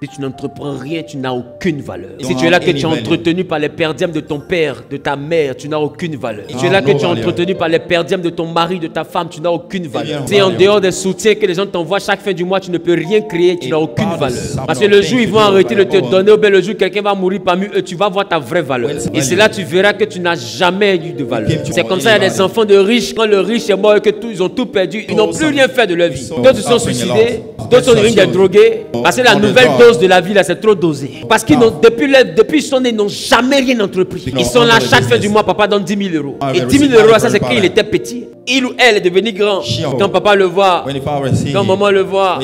Si tu n'entreprends rien, tu n'as aucune valeur. Don't Si tu es là have que tu es value. entretenu par les perdièmes de ton père, de ta mère, tu n'as aucune valeur. Si tu es là have que tu es entretenu par les perdièmes de ton mari, de ta femme, tu n'as aucune valeur. have Si en dehors des soutiens que les gens t'envoient chaque fin du mois, tu ne peux rien créer, tu Et n'as aucune valeur. Parce que le jour où ils to vont do arrêter de te it. donner, ou bien le jour où quelqu'un va mourir parmi eux, tu vas voir ta vraie valeur. Et c'est là que tu verras que tu n'as jamais eu de valeur. C'est comme ça, il y a des enfants de riches, quand le riche est mort et que tout, ils ont tout perdu, ils n'ont plus rien fait de leur vie. so D'autres se sont suicidés. D'autres sont des drogués. Parce que la nouvelle dose de la vie, là, c'est trop dosé. Parce qu'ils n'ont, depuis, depuis qu'ils sont nés, ils n'ont jamais rien entrepris. Ils sont là chaque fin du mois, papa donne 10 000 euros. Ah, Et very 10 000 simple. euros, ça c'est quand il était petit. Il ou elle est devenu grand. Quand papa le voit, quand maman le voit,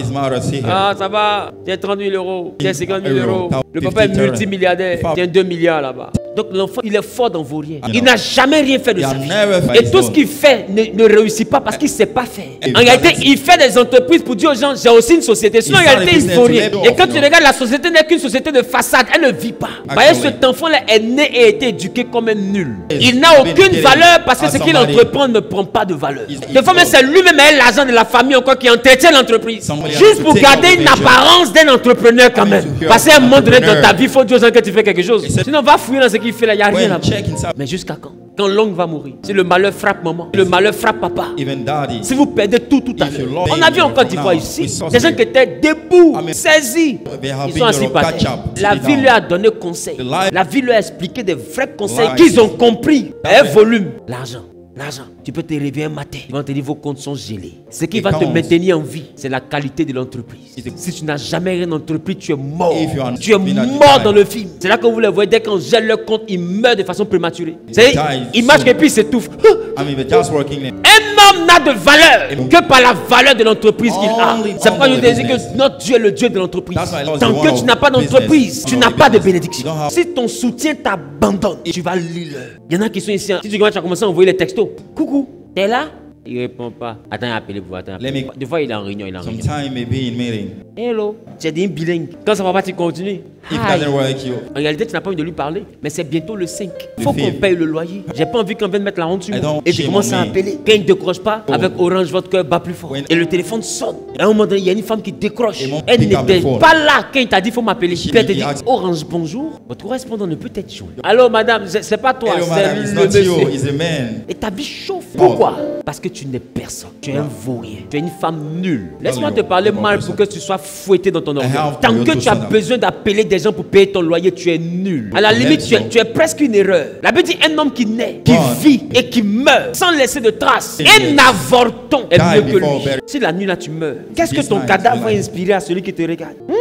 ah, ça va, tiens 30 000 euros, tiens 50 000 euros. Euro. Le papa est 50, multimilliardaire, tiens 2 milliards là-bas. Donc l'enfant, il est fort dans vos rien. You Il n'a jamais rien fait de sa vie. Et tout ce qu'il fait ne, ne réussit pas parce qu'il ne sait pas faire. En réalité, il fait des entreprises pour dire aux gens, j'ai aussi une société. Sinon, en réalité, il ne faut rien. Et quand tu regardes, la société n'est qu'une société de façade. Elle ne vit pas. Vous voyez, cet enfant-là est né et a été éduqué comme un nul. Il n'a aucune valeur parce que ce qu'il entreprend ne prend pas de valeur. Des fois, c'est lui-même l'argent de la famille encore qui entretient l'entreprise. Juste pour garder une apparence d'un entrepreneur quand même. Parce qu'à un moment donné dans ta vie, il faut dire aux gens que tu fais quelque chose. Sinon, va fouiller dans ce qu'il fait là, il n'y a rien check inside, Mais jusqu'à quand? Quand l'oncle va mourir. Si le malheur frappe maman, si le malheur frappe papa. Si vous perdez tout tout à l'heure. On a vu en Côte d'Ivoire ici des gens qui étaient debout, saisis. Ils sont assis par terre. La vie leur a donné conseil. La vie leur a expliqué des vrais conseils qu'ils ont compris. Un volume. L'argent. L'argent. Tu peux te réveiller un matin. Ils vont te dire vos comptes sont gelés. Ce qui va te maintenir en vie, c'est la qualité de l'entreprise. Si tu n'as jamais rien entrepris, tu es mort. Tu es mort dans le film. C'est là que vous les voyez. Dès qu'on gèle leur compte, ils meurent de façon prématurée. Marchent soon. et puis there. Un homme n'a de valeur que par la valeur de l'entreprise qu'il a. C'est pourquoi on je the dis business. que notre Dieu est le Dieu de l'entreprise. Tant que tu n'as pas d'entreprise, tu n'as pas de bénédiction. Si ton soutien t'abandonne, tu vas lire. Il y en a qui sont ici. Si tu commences à envoyer les textos, coucou, t'es là? Il répond pas. Attends, appelez-vous. Attends. Let me- Des fois, il est en réunion. Il est en réunion. In meeting. Hello. Tu es des bilingue. Quand ça va pas, tu continues. If doesn't work, you. En réalité, tu n'as pas envie de lui parler, mais c'est bientôt le 5. Faut qu'on paye le loyer. J'ai pas envie qu'on vienne mettre la honte sur moi. Et tu commences à appeler. Quand il ne décroche pas, Oh. avec Orange, votre cœur bat plus fort. When- Et le téléphone sonne. Et à un moment donné, il y a une femme qui décroche. Elle n'était pas là quand il t'a dit faut m'appeler. Puis elle te dit Orange, bonjour. Votre correspondant ne peut être chaud. Alors, madame, c'est pas toi, Hello, c'est madam, it's le not monsieur. you, it's a man. Et ta vie chauffe. Oh. Pourquoi? Parce que tu n'es personne. Tu es un vaurien. Tu es une femme nulle. Laisse-moi te parler mal pour que tu sois fouetté dans ton orgueil. Tant que tu as besoin d'appeler des gens pour payer ton loyer, tu es nul. À la limite, tu es, so. tu es presque une erreur. La Bible dit un homme qui naît, qui vit et qui meurt sans laisser de traces. Un avorton est mieux que lui. Si la nuit là tu meurs, qu'est-ce que ton cadavre va inspirer à celui qui te regarde? Hmm,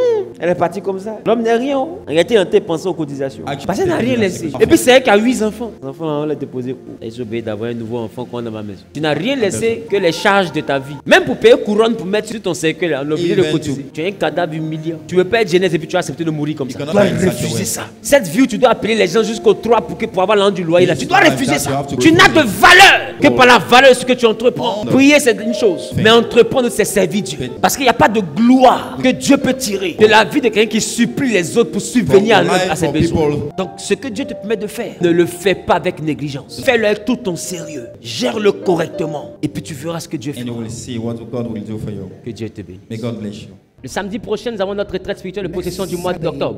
Elle est partie comme ça. L'homme n'est rien. oh. En réalité, on t'a pensé aux cotisations. Actually, Parce qu'elle n'a rien laissé. Et puis c'est elle qui a 8 enfants. Les enfants, on l'a déposé où? Et j'ai oublié d'avoir un nouveau enfant qu'on a dans ma maison. Tu n'as rien laissé que les charges de ta vie. Même pour payer couronne pour mettre sur ton cercueil, on a oublié de cotiser. to- Tu es un cadavre humiliant. Tu veux pas être jeunesse et puis tu as accepté de mourir comme ça. Tu dois a refuser ça. Cette vie où tu dois appeler les gens jusqu'au 3 pour, que, pour avoir l'an du loyer, là, tu dois you refuser have ça. Tu n'as de valeur que par la valeur de ce que tu entreprends. No. Prier, c'est une chose. Mais entreprendre, c'est servir Dieu. Parce qu'il n'y a pas de gloire que Dieu peut tirer de la vie de quelqu'un qui supplie les autres pour subvenir à, à ses besoins. Donc, ce que Dieu te permet de faire, ne le fais pas avec négligence. Fais-le avec tout ton sérieux. Gère-le correctement. Et puis tu verras ce que Dieu fait. Que Dieu te bénisse. May God bless you. Le samedi prochain, nous avons notre retraite spirituelle de possession du mois d'octobre.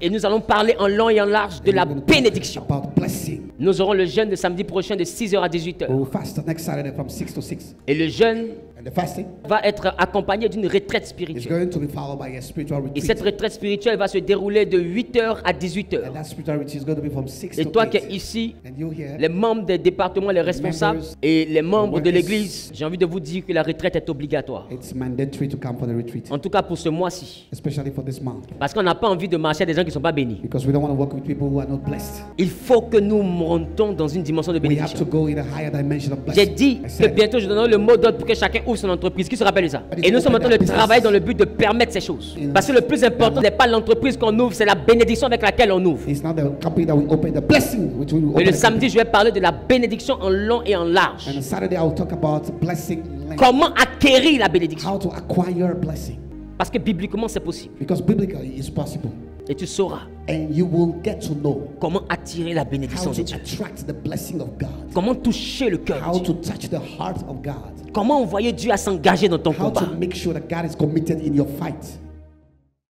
Et nous allons parler en long et en large de la bénédiction. Nous aurons le jeûne de samedi prochain de 6h à 18h. We will fast next Saturday from 6 to 6. Et le jeûne va être accompagné d'une retraite spirituelle. Et cette retraite spirituelle va se dérouler de 8h à 18h. And that spiritual retreat is going to be from 6 Et to toi qui es 8. ici, les membres des départements, les responsables et les membres de l'église, j'ai envie de vous dire que la retraite est obligatoire. To come for the retreat, En tout cas pour ce mois-ci. especially for this month. Parce qu'on n'a pas envie de marcher avec des gens qui ne sont pas bénis. Because we don't want to work with people who are not blessed. Il faut que nous montons dans une dimension de We have to bénédiction. go in a higher dimension of J'ai blessing. dit I que bientôt je donnerai le mot d'ordre pour que chacun ouvre son entreprise. Qui se rappelle de ça? Et nous sommes en train de travailler dans le but de permettre ces choses. Parce que le plus important n'est pas l'entreprise qu'on ouvre, c'est la bénédiction avec laquelle on ouvre. It's not the company that we open, the blessing which we will Et open. le samedi, je vais parler de la bénédiction en long et en large. And on Saturday, I will talk about blessing, Comment acquérir la bénédiction? How to acquire blessing. Parce que bibliquement, c'est possible. Because biblically, it's possible. Et tu sauras And you will get to know comment attirer la bénédiction how de Dieu. attract the blessing of God, Comment toucher le cœur how de Dieu. to touch the heart of God, Comment envoyer Dieu à s'engager dans ton how combat. to make sure that God is committed in your fight.